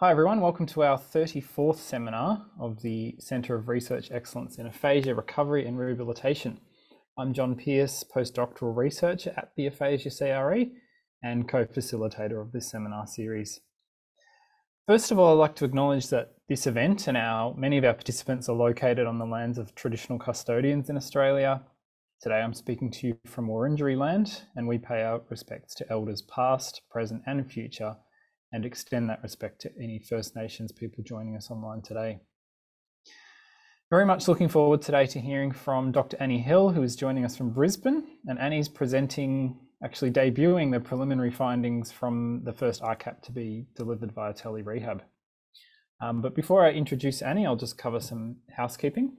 Hi everyone, welcome to our 34th seminar of the Centre of Research Excellence in Aphasia Recovery and Rehabilitation. I'm John Pearce, postdoctoral researcher at the Aphasia CRE and co-facilitator of this seminar series. First of all, I'd like to acknowledge that this event and our many of our participants are located on the lands of traditional custodians in Australia. Today I'm speaking to you from Wurundjeri land and we pay our respects to elders past, present and future and extend that respect to any First Nations people joining us online today. Very much looking forward today to hearing from Dr. Annie Hill, who is joining us from Brisbane. And Annie's presenting, actually debuting the preliminary findings from the first ICAP to be delivered via tele-rehab. Um, but before I introduce Annie, I'll just cover some housekeeping.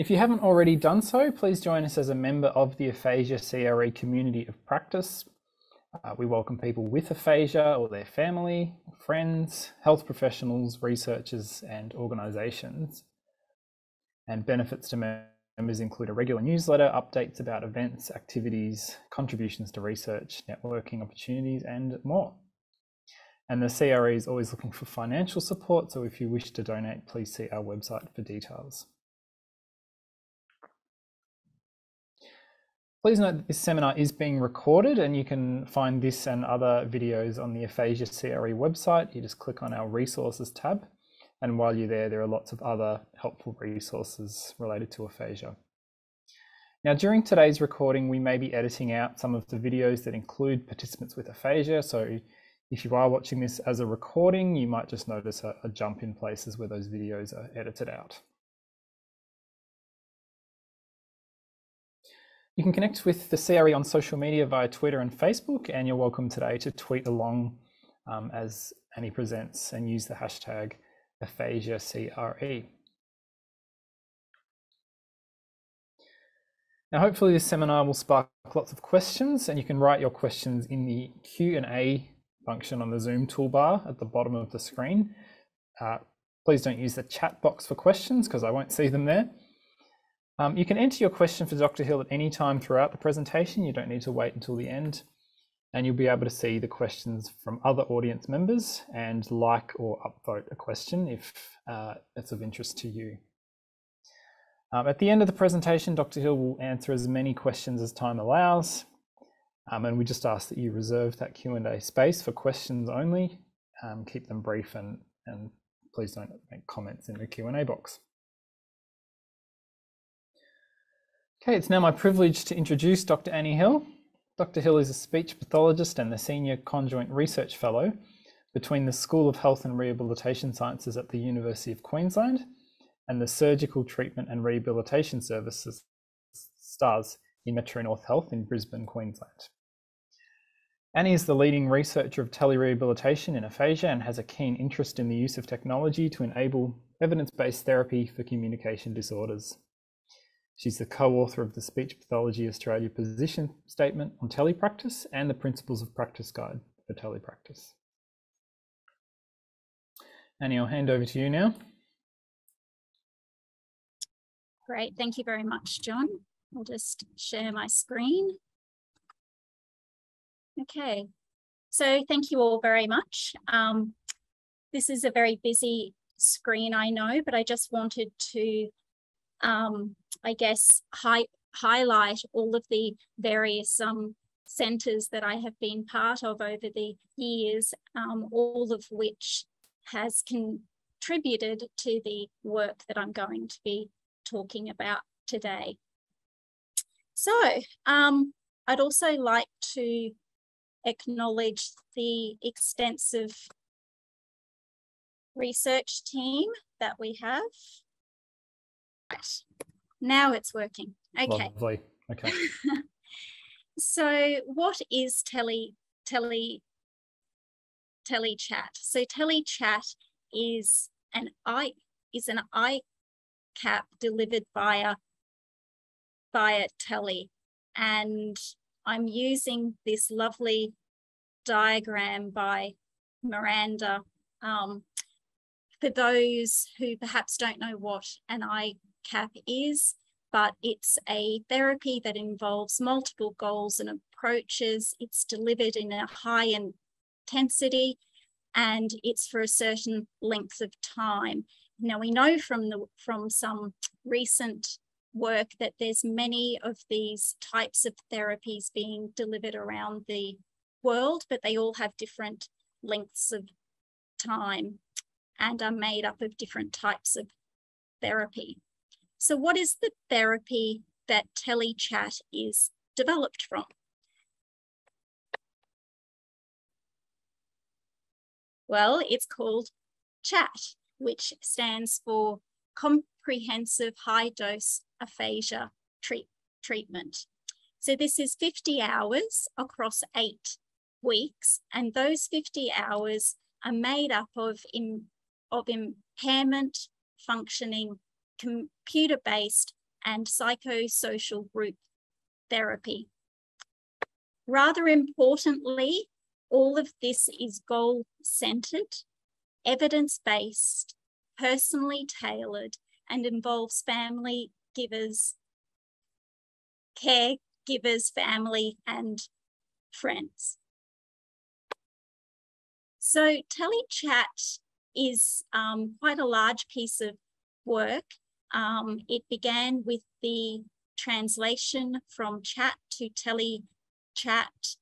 If you haven't already done so, please join us as a member of the Aphasia CRE community of practice. Uh, we welcome people with aphasia or their family, friends, health professionals, researchers, and organisations. And benefits to members include a regular newsletter, updates about events, activities, contributions to research, networking opportunities, and more. And the CRE is always looking for financial support, so if you wish to donate, please see our website for details. Please note that this seminar is being recorded and you can find this and other videos on the Aphasia CRE website. You just click on our resources tab. And while you're there, there are lots of other helpful resources related to aphasia. Now, during today's recording, we may be editing out some of the videos that include participants with aphasia. So if you are watching this as a recording, you might just notice a, a jump in places where those videos are edited out. You can connect with the CRE on social media via Twitter and Facebook, and you're welcome today to tweet along um, as Annie presents and use the hashtag AphasiaCRE. Now, hopefully this seminar will spark lots of questions and you can write your questions in the Q&A function on the Zoom toolbar at the bottom of the screen. Uh, please don't use the chat box for questions because I won't see them there. Um, you can enter your question for Dr. Hill at any time throughout the presentation. You don't need to wait until the end. And you'll be able to see the questions from other audience members and like or upvote a question if uh, it's of interest to you. Um, at the end of the presentation, Dr. Hill will answer as many questions as time allows. Um, and we just ask that you reserve that Q&A space for questions only. Um, keep them brief and, and please don't make comments in the Q&A box. Okay, it's now my privilege to introduce Dr. Annie Hill. Dr. Hill is a speech pathologist and the Senior Conjoint Research Fellow between the School of Health and Rehabilitation Sciences at the University of Queensland and the Surgical Treatment and Rehabilitation Services STARS in Metro North Health in Brisbane, Queensland. Annie is the leading researcher of telerehabilitation in aphasia and has a keen interest in the use of technology to enable evidence-based therapy for communication disorders. She's the co-author of the Speech Pathology Australia position statement on telepractice and the Principles of Practice Guide for telepractice. Annie, I'll hand over to you now. Great, thank you very much, John. I'll just share my screen. Okay, so thank you all very much. Um, this is a very busy screen, I know, but I just wanted to um, I guess, hi highlight all of the various um, centres that I have been part of over the years, um, all of which has contributed to the work that I'm going to be talking about today. So um, I'd also like to acknowledge the extensive research team that we have. Right. Now it's working. Okay. Lovely. Okay. so what is tele tele telechat? So telechat is an i is an ICAP delivered via via tele. And I'm using this lovely diagram by Miranda um, for those who perhaps don't know what an I cap is. but it's a therapy that involves multiple goals and approaches. It's delivered in a high intensity and it's for a certain length of time. Now we know from the from some recent work that there's many of these types of therapies being delivered around the world, but they all have different lengths of time and are made up of different types of therapy. So what is the therapy that telechat is developed from? Well, it's called CHAT, which stands for Comprehensive High Dose Aphasia treat Treatment. So this is 50 hours across eight weeks, and those 50 hours are made up of, of impairment, functioning, computer-based, and psychosocial group therapy. Rather importantly, all of this is goal centered, evidence based, personally tailored, and involves family givers, caregivers, family, and friends. So telechat is um, quite a large piece of work. Um, it began with the translation from chat to telechat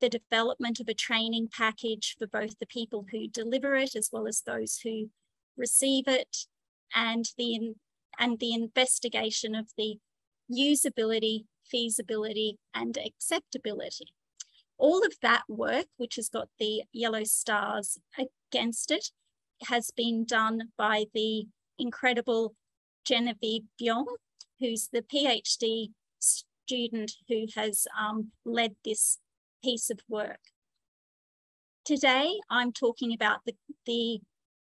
the development of a training package for both the people who deliver it as well as those who receive it, and the, and the investigation of the usability, feasibility, and acceptability. All of that work, which has got the yellow stars against it, has been done by the incredible Genevieve Vuong, who's the PhD student who has um, led this piece of work. Today, I'm talking about the, the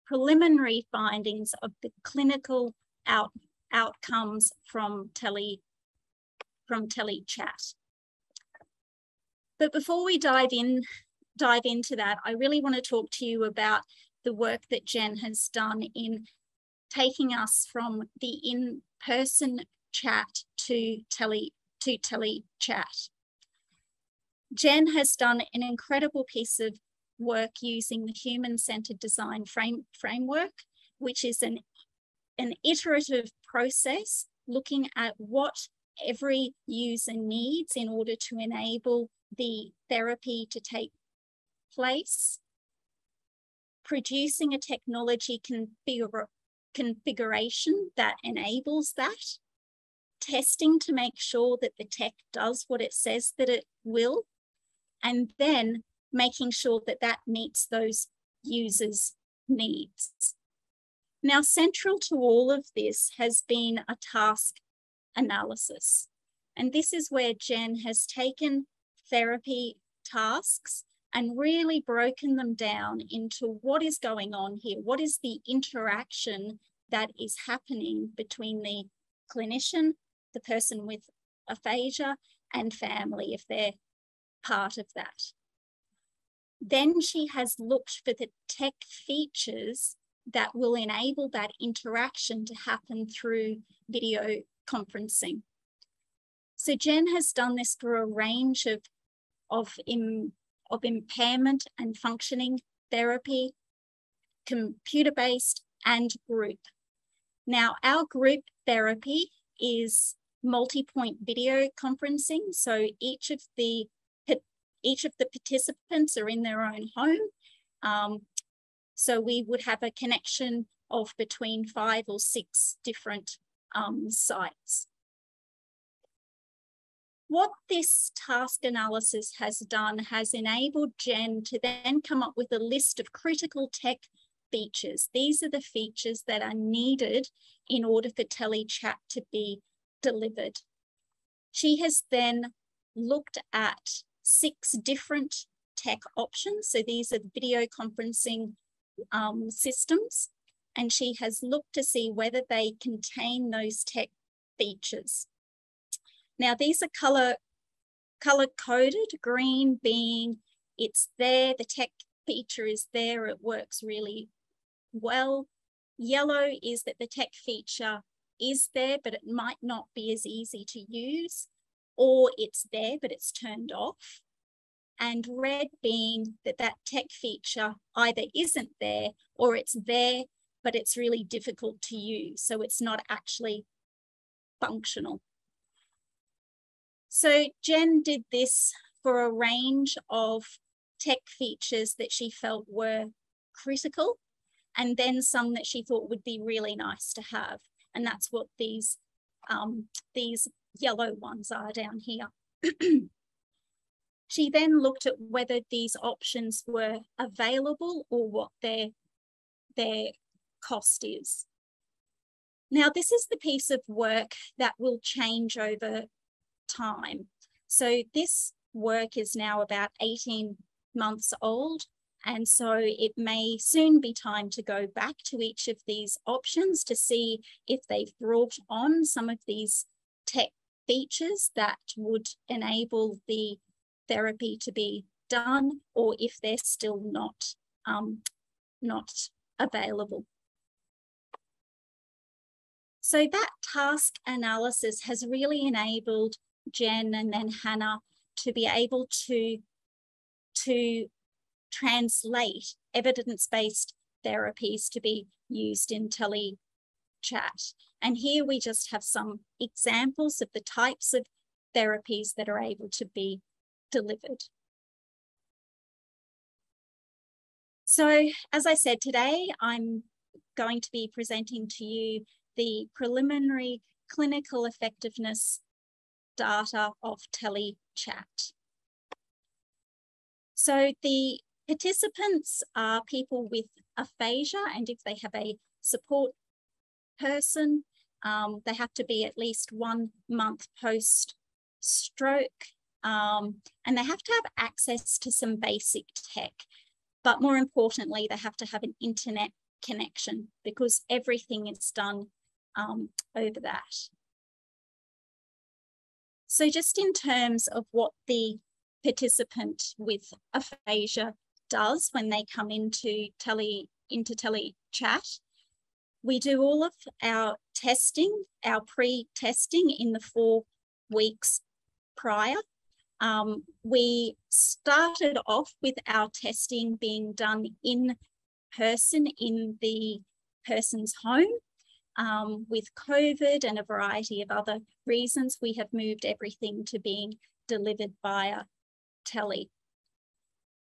preliminary findings of the clinical out, outcomes from tele from telechat. But before we dive in, dive into that, I really want to talk to you about the work that Jen has done in taking us from the in-person chat to tele to telechat. Jen has done an incredible piece of work using the human-centered design frame, framework, which is an, an iterative process looking at what every user needs in order to enable the therapy to take place, producing a technology configura configuration that enables that, testing to make sure that the tech does what it says that it will, and then making sure that that meets those users' needs. Now, central to all of this has been a task analysis. And this is where Jen has taken therapy tasks and really broken them down into what is going on here. What is the interaction that is happening between the clinician, the person with aphasia, and family if they're part of that. Then she has looked for the tech features that will enable that interaction to happen through video conferencing. So Jen has done this for a range of, of, Im, of impairment and functioning therapy, computer-based and group. Now our group therapy is multi-point video conferencing. So each of the each of the participants are in their own home. Um, so we would have a connection of between five or six different um, sites. What this task analysis has done has enabled Jen to then come up with a list of critical tech features. These are the features that are needed in order for telechat to be delivered. She has then looked at six different tech options. So these are video conferencing um, systems. And she has looked to see whether they contain those tech features. Now these are color, color coded, green being it's there, the tech feature is there, it works really well. Yellow is that the tech feature is there, but it might not be as easy to use, or it's there, but it's turned off. And red being that that tech feature either isn't there or it's there, but it's really difficult to use. So it's not actually functional. So Jen did this for a range of tech features that she felt were critical and then some that she thought would be really nice to have. And that's what these, um, these yellow ones are down here. she then looked at whether these options were available or what their, their cost is. Now, this is the piece of work that will change over time. So this work is now about 18 months old. And so it may soon be time to go back to each of these options to see if they've brought on some of these tech features that would enable the therapy to be done or if they're still not, um, not available. So that task analysis has really enabled Jen and then Hannah to be able to, to translate evidence-based therapies to be used in tele-chat. And here we just have some examples of the types of therapies that are able to be delivered. So as I said today, I'm going to be presenting to you the preliminary clinical effectiveness data of telechat. So the participants are people with aphasia, and if they have a support person, um, they have to be at least one month post stroke, um, and they have to have access to some basic tech. But more importantly, they have to have an internet connection because everything is done um, over that. So just in terms of what the participant with aphasia does when they come into tele into tele chat, we do all of our testing, our pre-testing in the four weeks prior. Um, we started off with our testing being done in person in the person's home um, with COVID and a variety of other reasons, we have moved everything to being delivered via tele.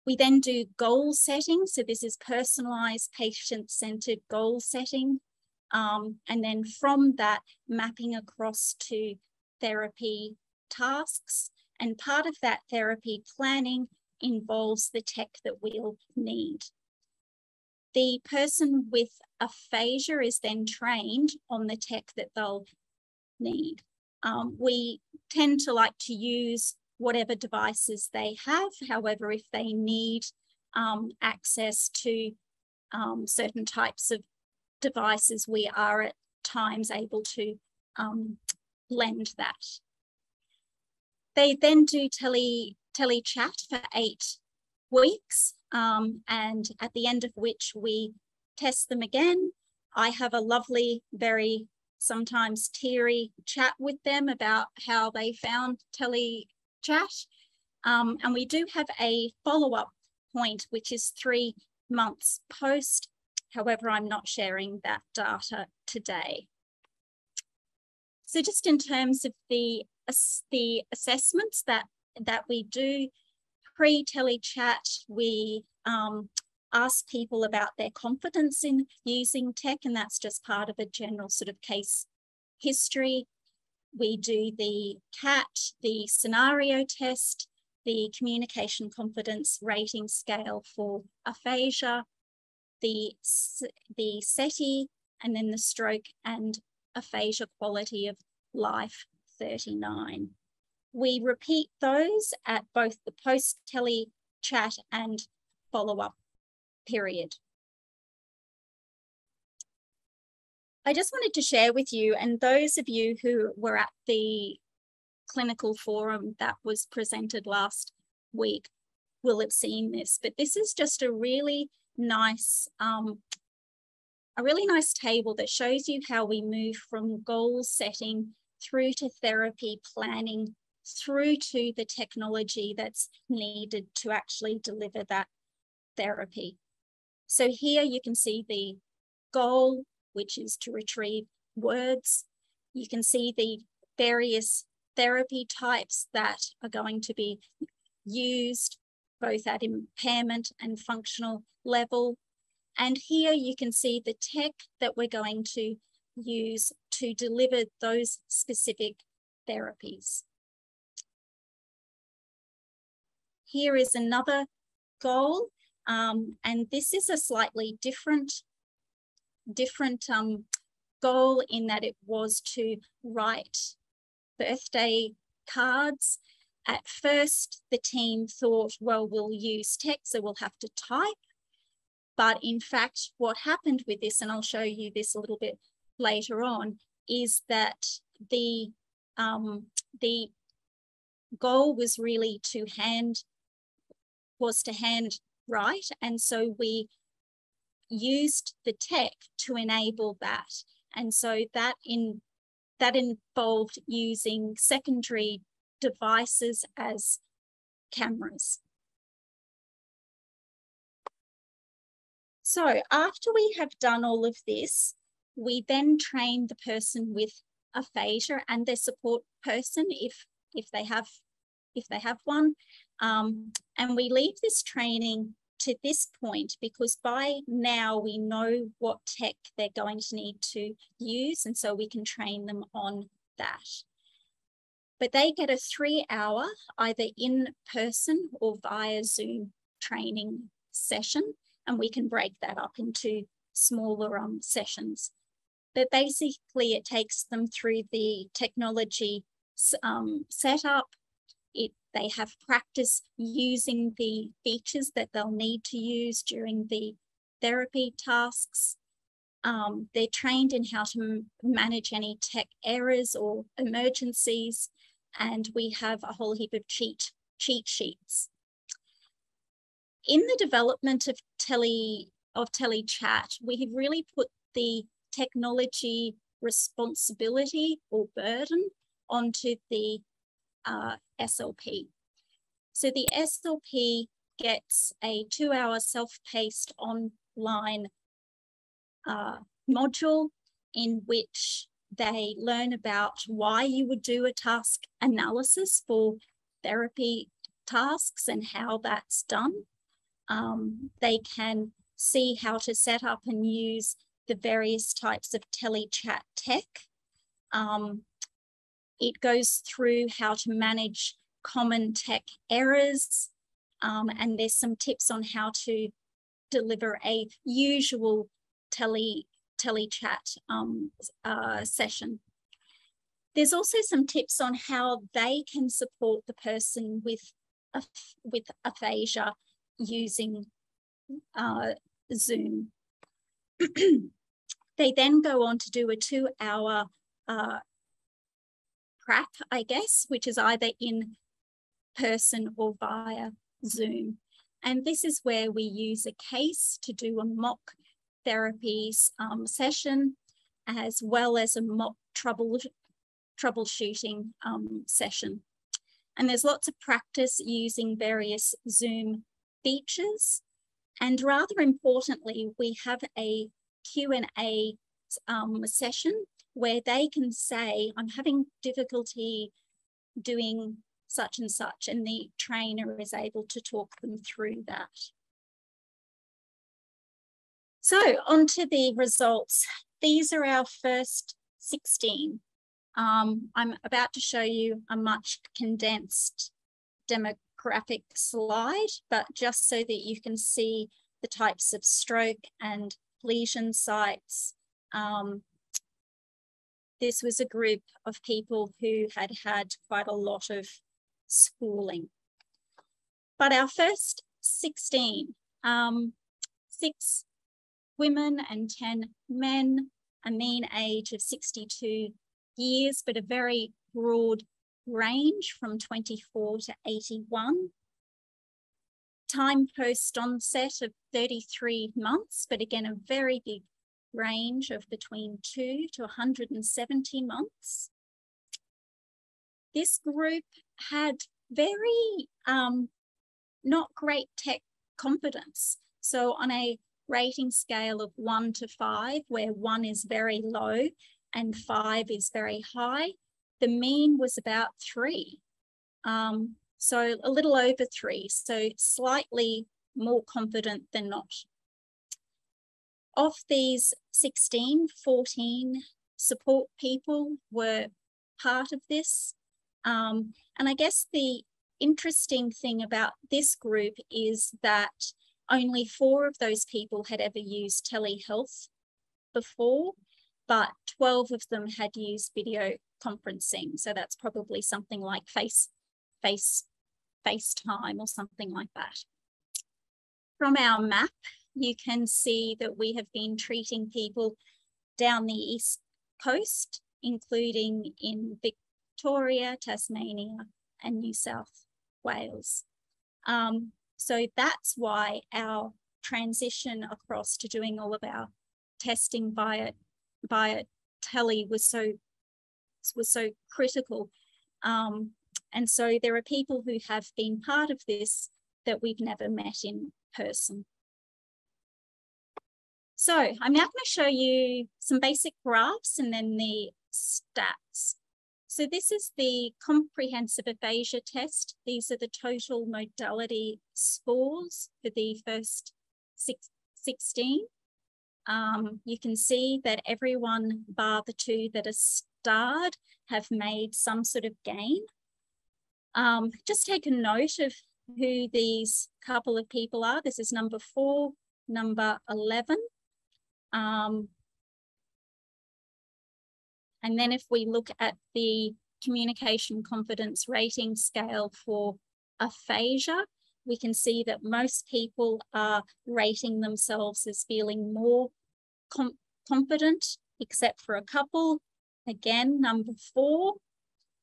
We then do goal setting. So this is personalized patient-centered goal setting. Um, and then from that, mapping across to therapy tasks. And part of that therapy planning involves the tech that we'll need. The person with aphasia is then trained on the tech that they'll need. Um, we tend to like to use whatever devices they have. However, if they need um, access to um, certain types of devices, we are at times able to um, lend that. They then do tele, tele chat for eight weeks um, and at the end of which we test them again. I have a lovely, very sometimes teary chat with them about how they found tele chat. Um, and we do have a follow-up point, which is three months post. However, I'm not sharing that data today. So just in terms of the, the assessments that, that we do, pre-telechat, we um, ask people about their confidence in using tech, and that's just part of a general sort of case history. We do the CAT, the scenario test, the communication confidence rating scale for aphasia, the, the CETI, and then the stroke and aphasia quality of life 39. We repeat those at both the post-tele chat and follow-up period. I just wanted to share with you and those of you who were at the clinical forum that was presented last week will have seen this, but this is just a really nice um, a really nice table that shows you how we move from goal setting through to therapy planning, through to the technology that's needed to actually deliver that therapy. So here you can see the goal, which is to retrieve words. You can see the various therapy types that are going to be used both at impairment and functional level. And here you can see the tech that we're going to use to deliver those specific therapies. Here is another goal, um, and this is a slightly different, different um, goal in that it was to write birthday cards. At first, the team thought, well, we'll use text, so we'll have to type. But in fact, what happened with this, and I'll show you this a little bit later on, is that the um, the goal was really to hand was to hand write, and so we used the tech to enable that. And so that in that involved using secondary devices as cameras. So after we have done all of this, we then train the person with aphasia and their support person if, if they have if they have one. Um, and we leave this training to this point because by now we know what tech they're going to need to use and so we can train them on that. But they get a three hour either in person or via Zoom training session and we can break that up into smaller um, sessions. But basically it takes them through the technology um, setup, it, they have practice using the features that they'll need to use during the therapy tasks. Um, they're trained in how to manage any tech errors or emergencies, and we have a whole heap of cheat, cheat sheets. In the development of tele of telechat, we have really put the technology responsibility or burden onto the uh, SLP. So the SLP gets a two hour self-paced online uh, module in which they learn about why you would do a task analysis for therapy tasks and how that's done. Um, they can see how to set up and use the various types of telechat tech. Um, it goes through how to manage common tech errors, um, and there's some tips on how to deliver a usual tele telechat um, uh, session. There's also some tips on how they can support the person with, with aphasia using uh, Zoom. they then go on to do a two hour uh, prep, I guess, which is either in person or via Zoom. And this is where we use a case to do a mock therapies um, session, as well as a mock trouble, troubleshooting um, session. And there's lots of practice using various Zoom features. And rather importantly, we have a Q&A um, session where they can say, I'm having difficulty doing such and such, and the trainer is able to talk them through that. So on to the results. These are our first 16. Um, I'm about to show you a much condensed demographic slide, but just so that you can see the types of stroke and lesion sites, um, this was a group of people who had had quite a lot of schooling. But our first 16, um, six women and 10 men, a mean age of 62 years, but a very broad range from 24 to 81. Time post onset of 33 months, but again, a very big range of between 2 to 170 months. This group had very um, not great tech confidence. So on a rating scale of one to five, where one is very low and five is very high, the mean was about three. Um, so a little over three, so slightly more confident than not. Of these 16, 14 support people were part of this. Um, and I guess the interesting thing about this group is that only four of those people had ever used telehealth before, but 12 of them had used video conferencing. So that's probably something like face, face, FaceTime or something like that. From our map, you can see that we have been treating people down the east coast, including in Victoria, Tasmania, and New South Wales. Um, so that's why our transition across to doing all of our testing via via tele was so was so critical. Um, and so there are people who have been part of this that we've never met in person. So I'm now going to show you some basic graphs and then the stats. So this is the comprehensive aphasia test. These are the total modality scores for the first six, 16. Um, you can see that everyone bar the two that are starred have made some sort of gain. Um, just take a note of who these couple of people are. This is number four, number 11. Um, and then if we look at the communication confidence rating scale for aphasia, we can see that most people are rating themselves as feeling more com confident, except for a couple. Again, number four,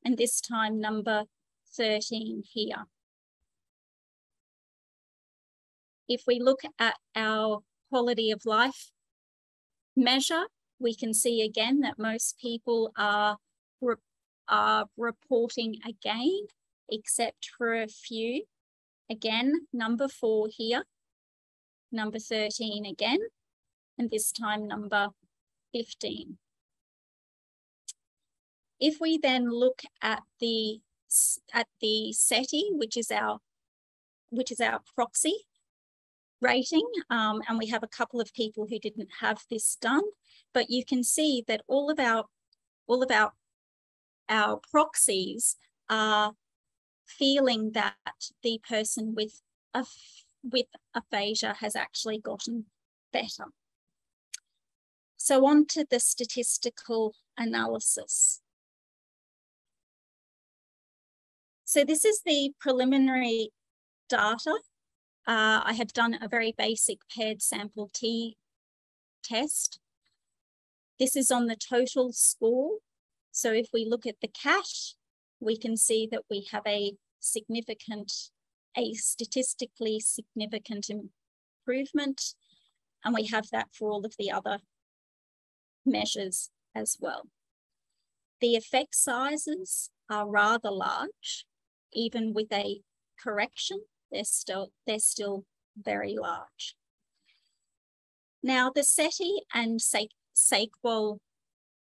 and this time number 13 here. If we look at our quality of life measure, we can see again that most people are, re are reporting again, except for a few. Again, number four here, number 13 again, and this time number 15. If we then look at the at the CETI, which is our which is our proxy rating, um, and we have a couple of people who didn't have this done, but you can see that all of our all of our our proxies are feeling that the person with a with aphasia has actually gotten better. So on to the statistical analysis. So this is the preliminary data. Uh, I have done a very basic paired sample T test. This is on the total score. So if we look at the CAT, we can see that we have a significant, a statistically significant improvement. And we have that for all of the other measures as well. The effect sizes are rather large even with a correction, they're still, they're still very large. Now the CETI and SAQOL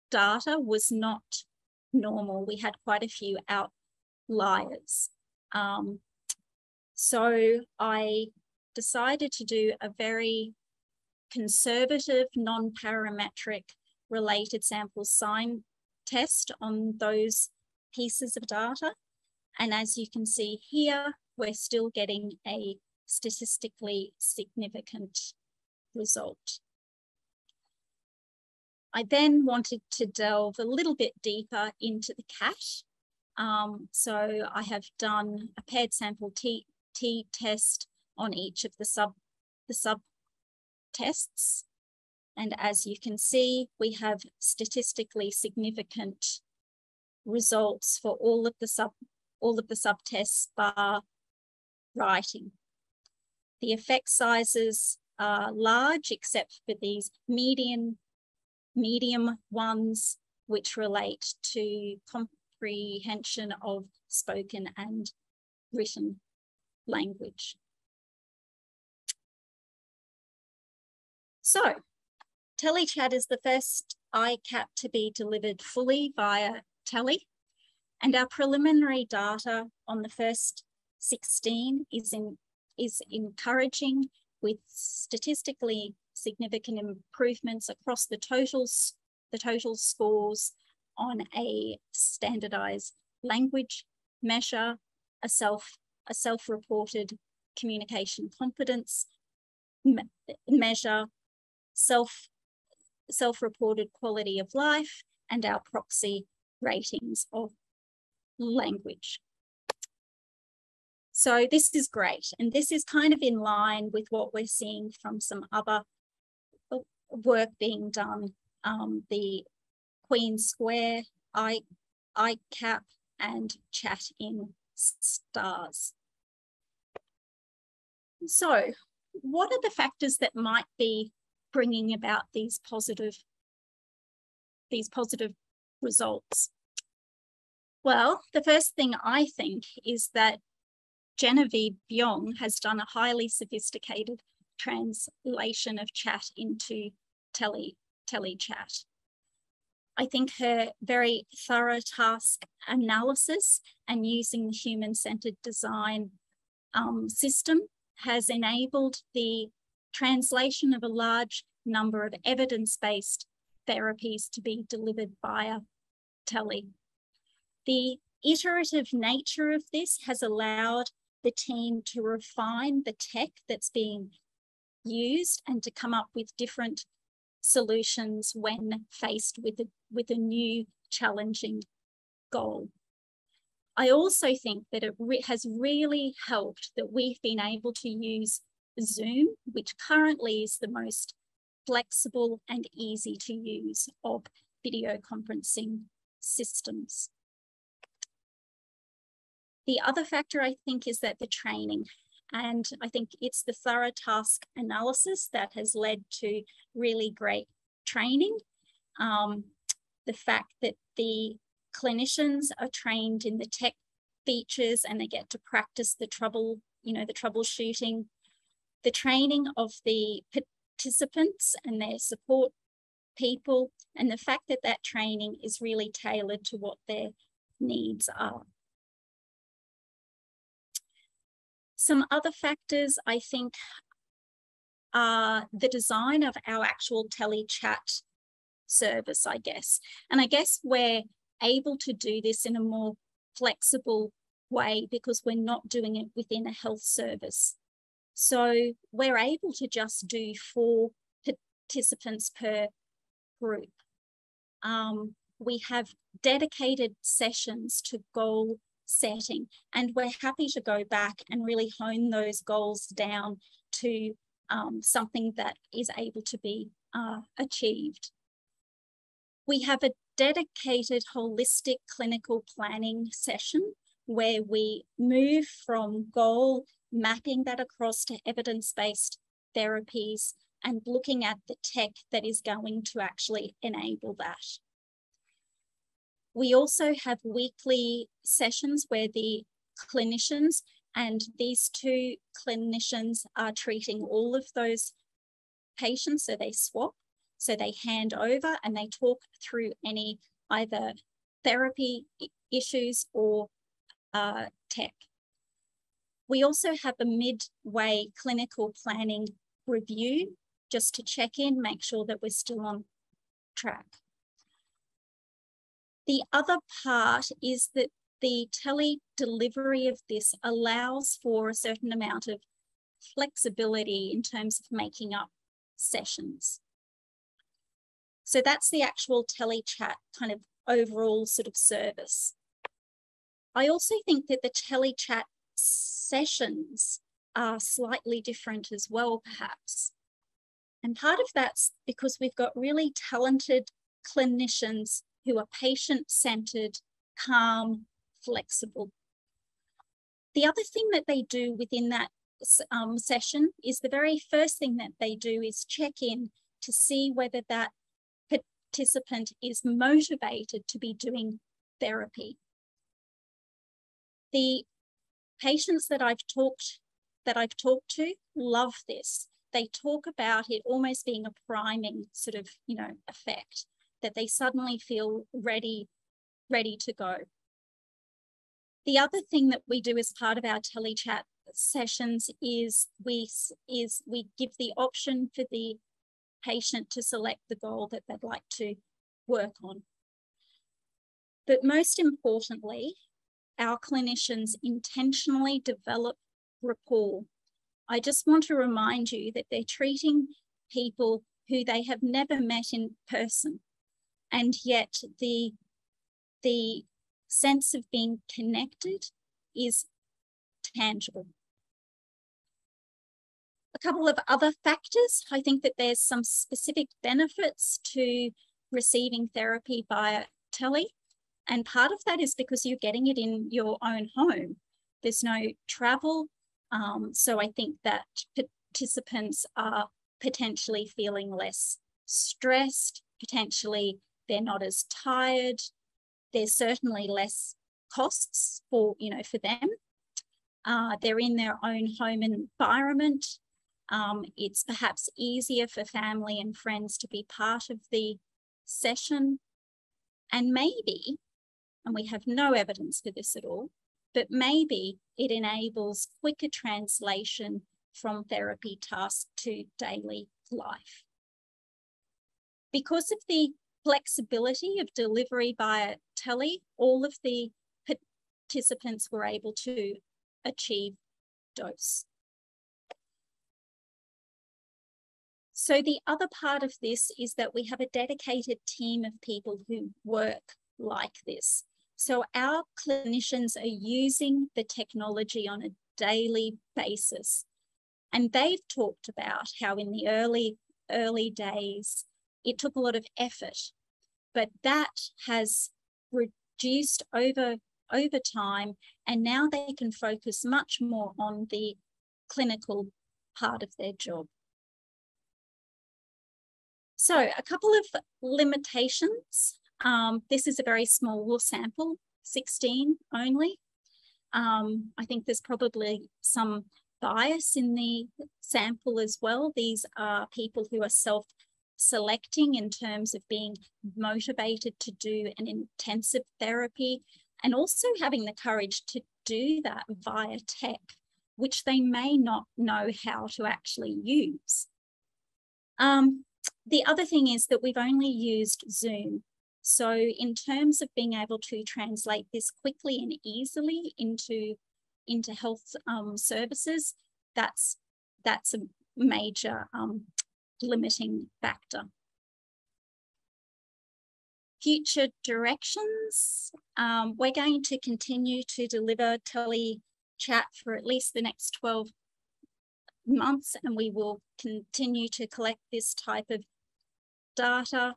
data was not normal. We had quite a few outliers. Um, so I decided to do a very conservative, non-parametric related sample sign test on those pieces of data. And as you can see here, we're still getting a statistically significant result. I then wanted to delve a little bit deeper into the CAT. Um, so I have done a paired sample T, T test on each of the sub, the sub tests. And as you can see, we have statistically significant results for all of the sub all of the subtests bar writing. The effect sizes are large except for these median medium ones, which relate to comprehension of spoken and written language. So, TeleChat is the first ICAP to be delivered fully via Tele, and our preliminary data on the first 16 is, in, is encouraging with statistically significant improvements across the totals, the total scores on a standardized language measure, a self a self-reported communication confidence me measure, self self-reported quality of life, and our proxy ratings of language. So this is great. And this is kind of in line with what we're seeing from some other uh, work being done. Um, the Queen Square, I, ICAP, and Chat in Stars. So what are the factors that might be bringing about these positive, these positive results? Well, the first thing I think is that Genevieve Vuong has done a highly sophisticated translation of chat into tele, chat. I think her very thorough task analysis and using the human-centered design um, system has enabled the translation of a large number of evidence-based therapies to be delivered via tele. The iterative nature of this has allowed the team to refine the tech that's being used and to come up with different solutions when faced with a, with a new challenging goal. I also think that it re has really helped that we've been able to use Zoom, which currently is the most flexible and easy to use of video conferencing systems. The other factor I think is that the training, and I think it's the thorough task analysis that has led to really great training. Um, the fact that the clinicians are trained in the tech features and they get to practice the trouble, you know, the troubleshooting, the training of the participants and their support people, and the fact that that training is really tailored to what their needs are. Some other factors I think are the design of our actual telechat service, I guess. And I guess we're able to do this in a more flexible way because we're not doing it within a health service. So we're able to just do four participants per group. Um, we have dedicated sessions to goal setting, and we're happy to go back and really hone those goals down to um, something that is able to be uh, achieved. We have a dedicated holistic clinical planning session where we move from goal mapping that across to evidence-based therapies and looking at the tech that is going to actually enable that. We also have weekly sessions where the clinicians and these two clinicians are treating all of those patients, so they swap so they hand over and they talk through any either therapy issues or uh, tech. We also have a midway clinical planning review just to check in, make sure that we're still on track. The other part is that the tele delivery of this allows for a certain amount of flexibility in terms of making up sessions. So that's the actual telechat kind of overall sort of service. I also think that the telechat sessions are slightly different as well, perhaps. And part of that's because we've got really talented clinicians who are patient-centered, calm, flexible. The other thing that they do within that um, session is the very first thing that they do is check in to see whether that participant is motivated to be doing therapy. The patients that I've talked that I've talked to love this. They talk about it almost being a priming sort of, you know, effect that they suddenly feel ready ready to go. The other thing that we do as part of our telechat sessions is we is we give the option for the patient to select the goal that they'd like to work on. But most importantly, our clinicians intentionally develop rapport. I just want to remind you that they're treating people who they have never met in person. And yet the, the sense of being connected is tangible. A couple of other factors, I think that there's some specific benefits to receiving therapy via tele. And part of that is because you're getting it in your own home. There's no travel. Um, so I think that participants are potentially feeling less stressed, potentially they're not as tired. There's certainly less costs for, you know, for them. Uh, they're in their own home environment. Um, it's perhaps easier for family and friends to be part of the session. And maybe, and we have no evidence for this at all, but maybe it enables quicker translation from therapy task to daily life. Because of the flexibility of delivery via tele, all of the participants were able to achieve dose. So the other part of this is that we have a dedicated team of people who work like this. So our clinicians are using the technology on a daily basis. And they've talked about how in the early, early days, it took a lot of effort, but that has reduced over, over time. And now they can focus much more on the clinical part of their job. So a couple of limitations. Um, this is a very small sample, 16 only. Um, I think there's probably some bias in the sample as well. These are people who are self-selecting in terms of being motivated to do an intensive therapy and also having the courage to do that via tech, which they may not know how to actually use. Um, the other thing is that we've only used Zoom. So in terms of being able to translate this quickly and easily into, into health um, services, that's, that's a major um, limiting factor. Future directions, um, we're going to continue to deliver tele chat for at least the next 12 months and we will continue to collect this type of data.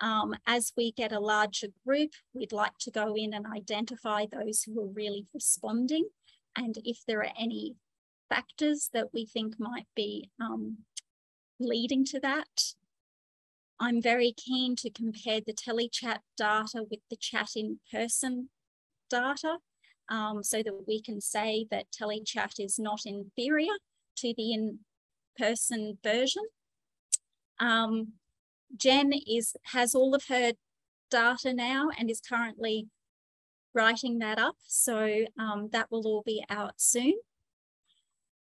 Um, as we get a larger group, we'd like to go in and identify those who are really responding. And if there are any factors that we think might be um, leading to that, I'm very keen to compare the telechat data with the chat in person data um, so that we can say that telechat is not inferior to the in-person version. Um, Jen is has all of her data now and is currently writing that up. So um, that will all be out soon.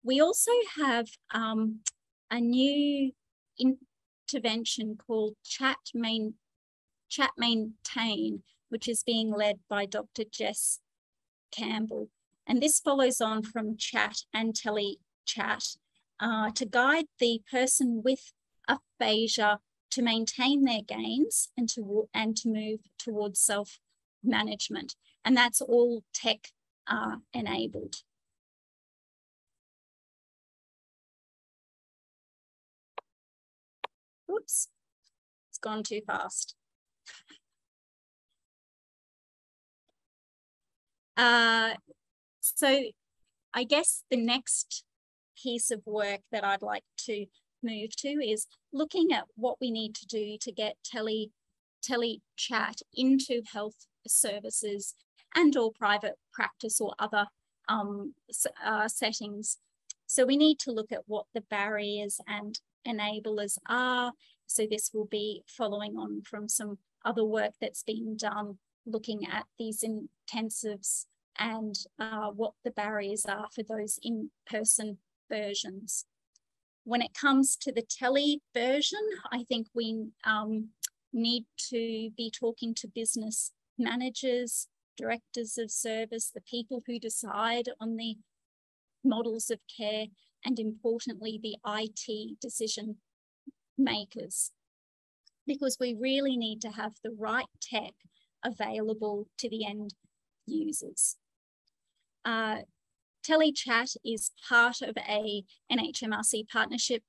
We also have um, a new intervention called Chat, Main, Chat Maintain, which is being led by Dr. Jess Campbell. And this follows on from chat and telechat uh, to guide the person with aphasia to maintain their gains and to, and to move towards self-management. And that's all tech uh, enabled. Oops, it's gone too fast. Uh, so I guess the next piece of work that I'd like to move to is looking at what we need to do to get tele telechat into health services and or private practice or other um, uh, settings. So we need to look at what the barriers and enablers are. So this will be following on from some other work that's been done looking at these intensives and uh, what the barriers are for those in-person versions. When it comes to the tele version, I think we um, need to be talking to business managers, directors of service, the people who decide on the models of care, and importantly, the IT decision makers. Because we really need to have the right tech available to the end users. Uh, TeleChat is part of a NHMRC partnership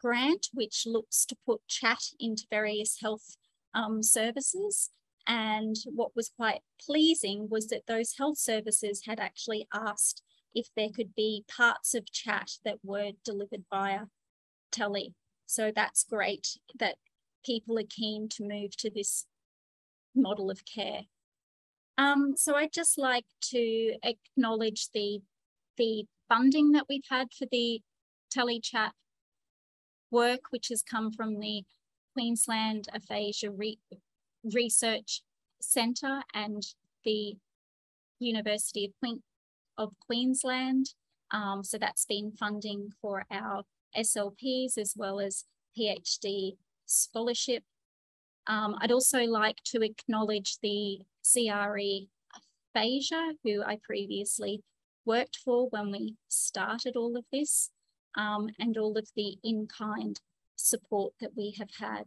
grant, which looks to put chat into various health um, services. And what was quite pleasing was that those health services had actually asked if there could be parts of chat that were delivered via tele. So that's great that people are keen to move to this model of care. Um, so I'd just like to acknowledge the, the funding that we've had for the telechat work, which has come from the Queensland Aphasia Re Research Centre and the University of, Queen of Queensland. Um, so that's been funding for our SLPs as well as PhD scholarship. Um, I'd also like to acknowledge the CRE Aphasia, who I previously worked for when we started all of this, um, and all of the in-kind support that we have had.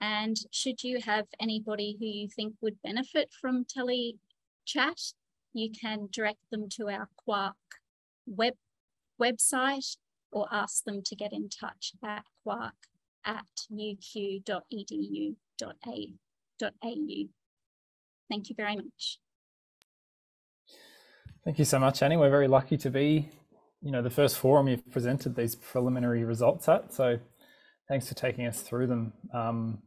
And should you have anybody who you think would benefit from telechat, you can direct them to our QARC web website or ask them to get in touch at qarc at uq.edu.au. Thank you very much. Thank you so much, Annie. We're very lucky to be, you know, the first forum you've presented these preliminary results at. So thanks for taking us through them. Um,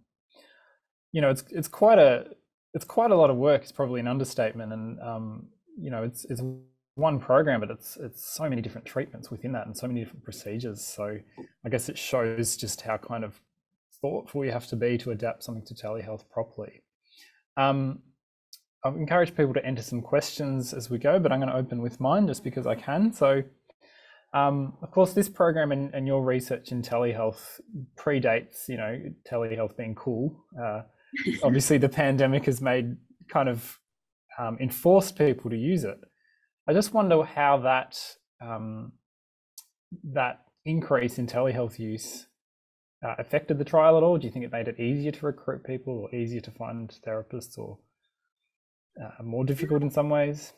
you know, it's it's quite a it's quite a lot of work. It's probably an understatement, and um, you know, it's it's one program, but it's it's so many different treatments within that and so many different procedures. So I guess it shows just how kind of thoughtful you have to be to adapt something to telehealth properly. Um, I've encouraged people to enter some questions as we go, but I'm going to open with mine just because I can. So, um, of course, this program and, and, your research in telehealth predates, you know, telehealth being cool. Uh, obviously, the pandemic has made kind of um, enforced people to use it. I just wonder how that um, that increase in telehealth use uh, affected the trial at all? Do you think it made it easier to recruit people, or easier to find therapists, or uh, more difficult in some ways?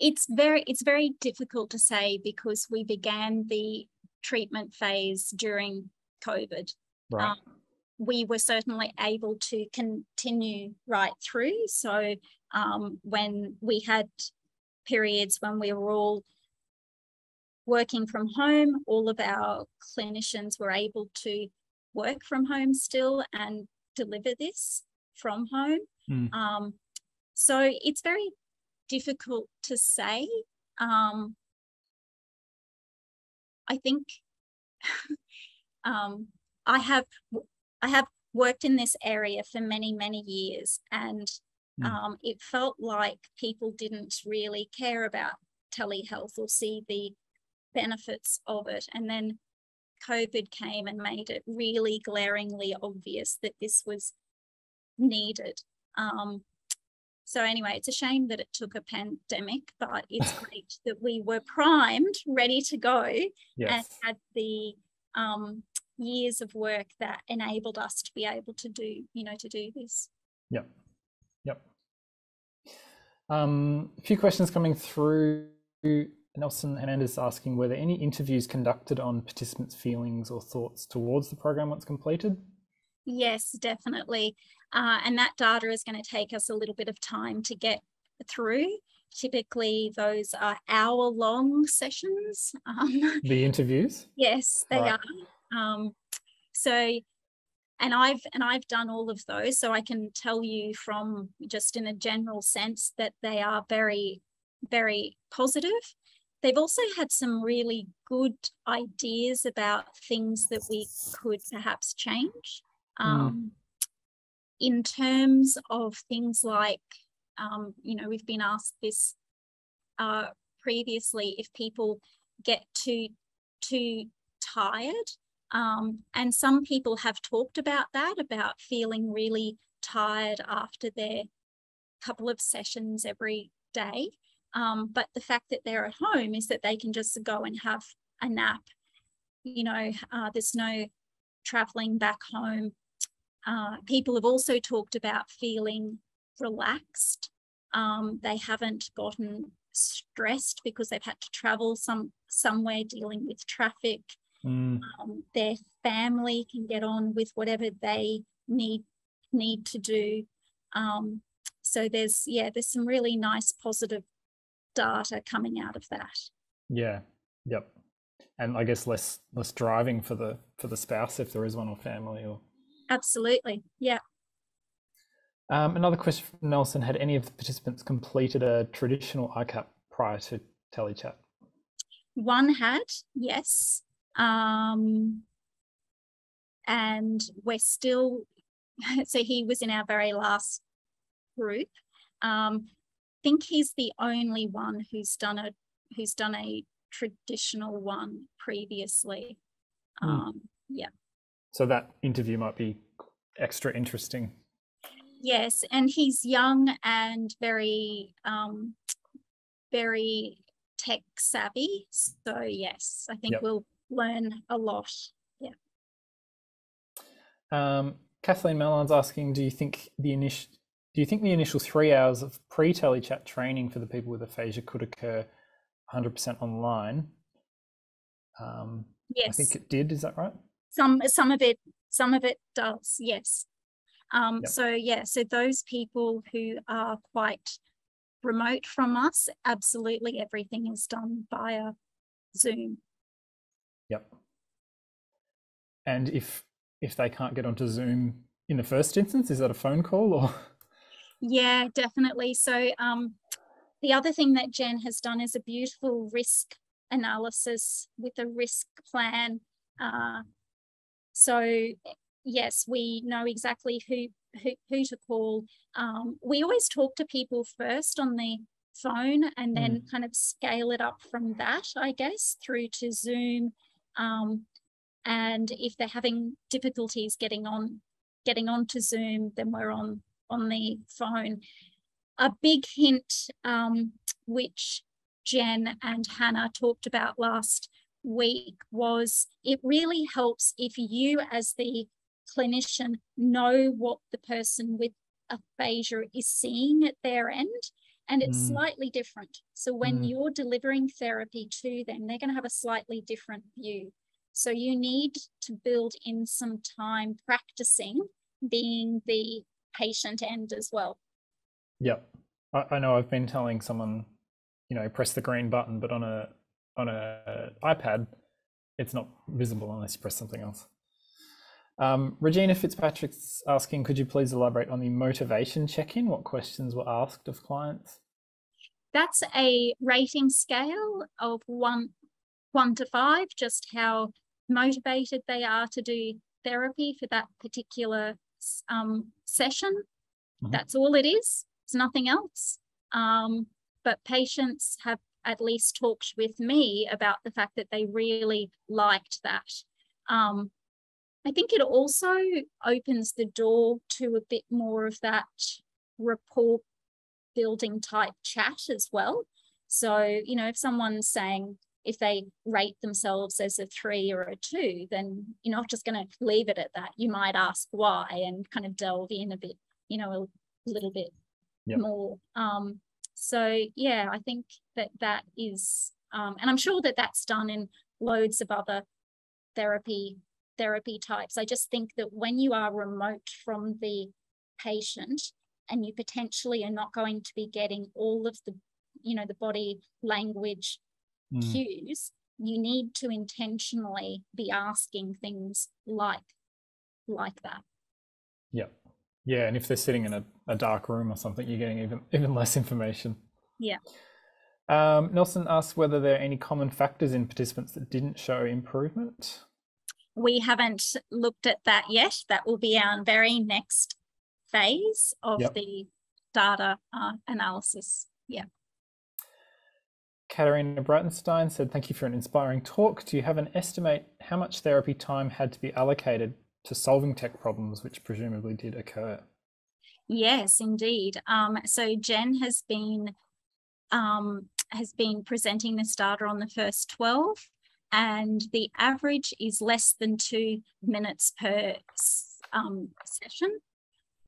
It's very it's very difficult to say because we began the treatment phase during COVID. Right. Um, we were certainly able to continue right through. So um, when we had periods when we were all working from home, all of our clinicians were able to work from home still and deliver this from home. Mm. Um, so it's very difficult to say. Um, I think um, I have I have worked in this area for many many years, and Mm. Um, it felt like people didn't really care about telehealth or see the benefits of it. And then COVID came and made it really glaringly obvious that this was needed. Um, so anyway, it's a shame that it took a pandemic, but it's great that we were primed, ready to go, yes. and had the um, years of work that enabled us to be able to do, you know, to do this. Yep. Um, a few questions coming through. Nelson Hernandez asking, were there any interviews conducted on participants' feelings or thoughts towards the program once completed? Yes, definitely. Uh, and that data is going to take us a little bit of time to get through. Typically, those are hour long sessions. Um, the interviews? Yes, they right. are. Um, so and I've and I've done all of those, so I can tell you from just in a general sense that they are very, very positive. They've also had some really good ideas about things that we could perhaps change. Mm. Um, in terms of things like, um, you know, we've been asked this uh, previously if people get too too tired um, and some people have talked about that about feeling really tired after their couple of sessions every day. Um, but the fact that they're at home is that they can just go and have a nap. You know uh, there's no traveling back home. Uh, people have also talked about feeling relaxed. Um, they haven't gotten stressed because they've had to travel some somewhere dealing with traffic. Mm. Um, their family can get on with whatever they need need to do. Um, so there's yeah, there's some really nice positive data coming out of that. Yeah. Yep. And I guess less less driving for the for the spouse if there is one or family or absolutely. Yeah. Um, another question from Nelson: Had any of the participants completed a traditional ICAP prior to telechat? One had, yes, um, and we're still. So he was in our very last group. Um, I think he's the only one who's done a who's done a traditional one previously. Mm. Um, yeah. So that interview might be extra interesting Yes, and he's young and very, um, very tech savvy. So yes, I think yep. we'll learn a lot. Yeah. Um, Kathleen Mellon's asking, do you think the initial do you think the initial three hours of pre-telechat training for the people with aphasia could occur 100% online? Um, yes, I think it did. Is that right? Some some of it some of it does. Yes. Um, yep. So yeah, so those people who are quite remote from us, absolutely everything is done via Zoom. Yep. And if if they can't get onto Zoom in the first instance, is that a phone call or? Yeah, definitely. So um, the other thing that Jen has done is a beautiful risk analysis with a risk plan. Uh, so yes, we know exactly who who, who to call. Um, we always talk to people first on the phone and then mm. kind of scale it up from that, I guess, through to Zoom. Um, and if they're having difficulties getting on getting onto Zoom, then we're on on the phone. A big hint, um, which Jen and Hannah talked about last week, was it really helps if you, as the clinician know what the person with aphasia is seeing at their end and it's mm. slightly different. So when mm. you're delivering therapy to them they're going to have a slightly different view. So you need to build in some time practicing being the patient end as well. Yep. I, I know i've been telling someone you know press the green button but on a on a ipad it's not visible unless you press something else um, Regina Fitzpatrick's asking, could you please elaborate on the motivation check-in? What questions were asked of clients? That's a rating scale of one, one to five, just how motivated they are to do therapy for that particular um, session. Mm-hmm. That's all it is. It's nothing else. Um, but patients have at least talked with me about the fact that they really liked that. Um, I think it also opens the door to a bit more of that rapport building type chat as well. So, you know, if someone's saying if they rate themselves as a three or a two, then you're not just going to leave it at that. You might ask why and kind of delve in a bit, you know, a little bit yep. more. Um, so, yeah, I think that that is, um, and I'm sure that that's done in loads of other therapy therapy types. I just think that when you are remote from the patient and you potentially are not going to be getting all of the, you know, the body language mm. cues, you need to intentionally be asking things like like that. Yeah. Yeah. And if they're sitting in a, a dark room or something, you're getting even, even less information. Yeah. Um, Nelson asks whether there are any common factors in participants that didn't show improvement. We haven't looked at that yet. That will be our very next phase of yep. the data uh, analysis. Yeah. Caterina Breitenstein said, Thank you for an inspiring talk. Do you have an estimate how much therapy time had to be allocated to solving tech problems, which presumably did occur? Yes, indeed. Um, so Jen has been um, has been presenting this data on the first 12 and the average is less than two minutes per um, session.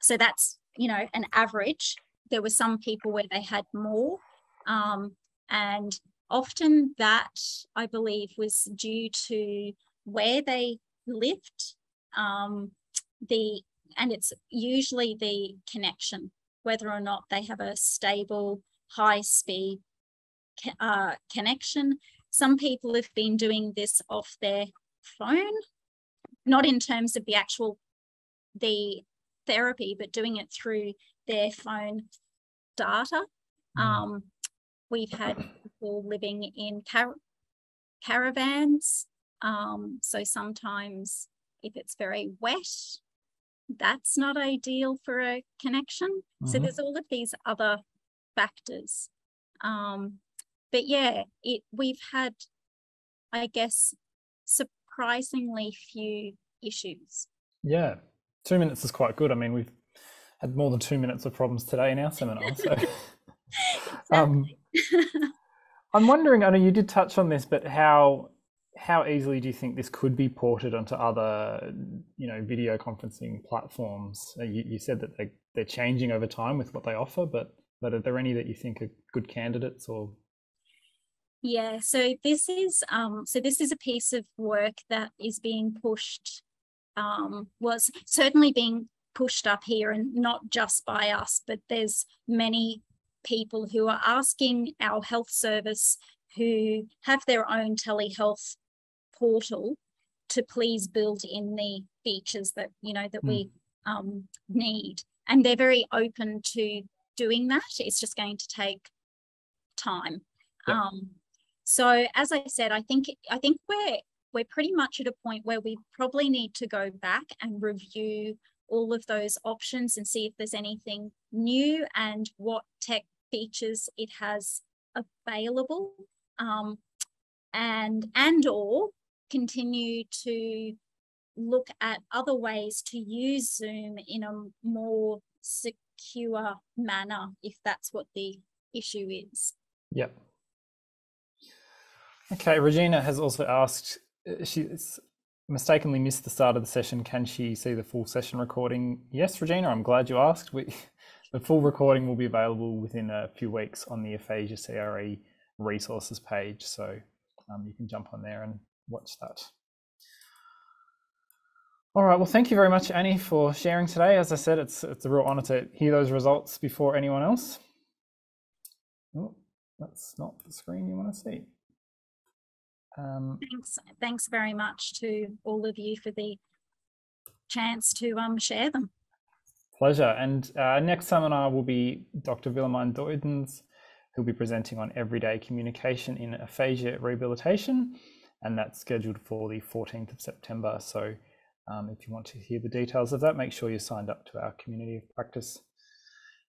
So that's, you know, an average. There were some people where they had more. Um, and often that, I believe, was due to where they lived, um, the and it's usually the connection, whether or not they have a stable, high speed uh, connection. Some people have been doing this off their phone, not in terms of the actual the therapy, but doing it through their phone data. Mm. Um, we've had people living in car caravans. Um, so sometimes if it's very wet, that's not ideal for a connection. Mm -hmm. So mm-hmm. there's all of these other factors. Um, but yeah, it we've had, I guess, surprisingly few issues. Yeah, two minutes is quite good. I mean, we've had more than two minutes of problems today in our seminar. So, um, I'm wondering. I know you did touch on this, but how how easily do you think this could be ported onto other, you know, video conferencing platforms? Uh, you, you said that they they're changing over time with what they offer, but but are there any that you think are good candidates or yeah, so this is um, so this is a piece of work that is being pushed, um, was certainly being pushed up here, and not just by us, but there's many people who are asking our health service who have their own telehealth portal to please build in the features that you know that mm. we um, need, and they're very open to doing that. It's just going to take time. Yep. Um, so as I said, I think I think we're we're pretty much at a point where we probably need to go back and review all of those options and see if there's anything new and what tech features it has available um, and and or continue to look at other ways to use zoom in a more secure manner if that's what the issue is. Yep Okay, Regina has also asked, uh, she's mistakenly missed the start of the session. Can she see the full session recording? Yes, Regina, I'm glad you asked. We, the full recording will be available within a few weeks on the Aphasia CRE resources page. So um, you can jump on there and watch that. All right, well, thank you very much, Annie, for sharing today. As I said, it's, it's a real honor to hear those results before anyone else. Oh, that's not the screen you want to see. Um, thanks, thanks very much to all of you for the chance to um, share them. Pleasure. And uh, next seminar will be Dr. Willemijn Doedens, who'll be presenting on everyday communication in aphasia rehabilitation. And that's scheduled for the 14th of September. So um, if you want to hear the details of that, make sure you're signed up to our community of practice.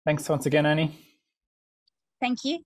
Thanks once again, Annie. Thank you.